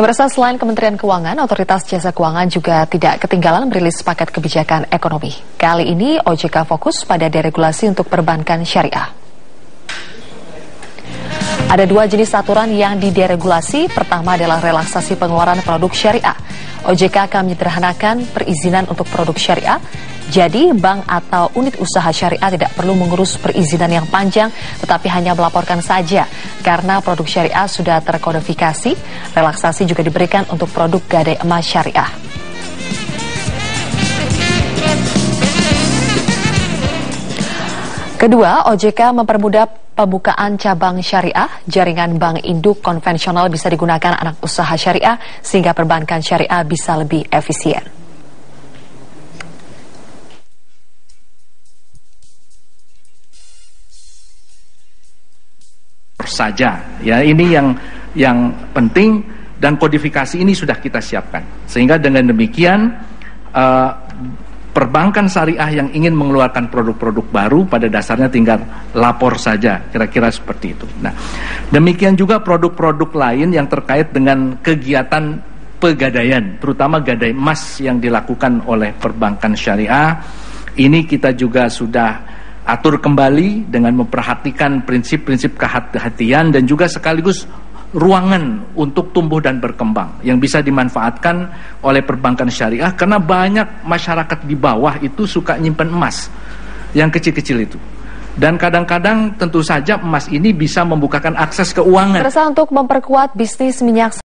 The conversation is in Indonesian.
Pemirsa selain Kementerian Keuangan, Otoritas Jasa Keuangan juga tidak ketinggalan merilis paket kebijakan ekonomi. Kali ini OJK fokus pada deregulasi untuk perbankan syariah. Ada dua jenis aturan yang dideregulasi. Pertama adalah relaksasi pengeluaran produk syariah. OJK akan menyederhanakan perizinan untuk produk syariah. Jadi, bank atau unit usaha syariah tidak perlu mengurus perizinan yang panjang, tetapi hanya melaporkan saja. Karena produk syariah sudah terkodifikasi, relaksasi juga diberikan untuk produk gadai emas syariah. Kedua, OJK mempermudah pembukaan cabang syariah. Jaringan bank induk konvensional bisa digunakan anak usaha syariah sehingga perbankan syariah bisa lebih efisien. Saja ya ini yang yang penting dan kodifikasi ini sudah kita siapkan sehingga dengan demikian uh, perbankan syariah yang ingin mengeluarkan produk-produk baru pada dasarnya tinggal lapor saja kira-kira seperti itu. Nah, demikian juga produk-produk lain yang terkait dengan kegiatan pegadaian, terutama gadai emas yang dilakukan oleh perbankan syariah. Ini kita juga sudah atur kembali dengan memperhatikan prinsip-prinsip kehati-hatian dan juga sekaligus ruangan untuk tumbuh dan berkembang yang bisa dimanfaatkan oleh perbankan syariah karena banyak masyarakat di bawah itu suka nyimpen emas yang kecil-kecil itu. Dan kadang-kadang tentu saja emas ini bisa membukakan akses keuangan. Terasa untuk memperkuat bisnis minyak